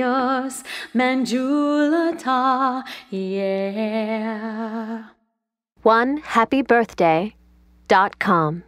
yours, Manjulata, yeah. One happy birthday dot com.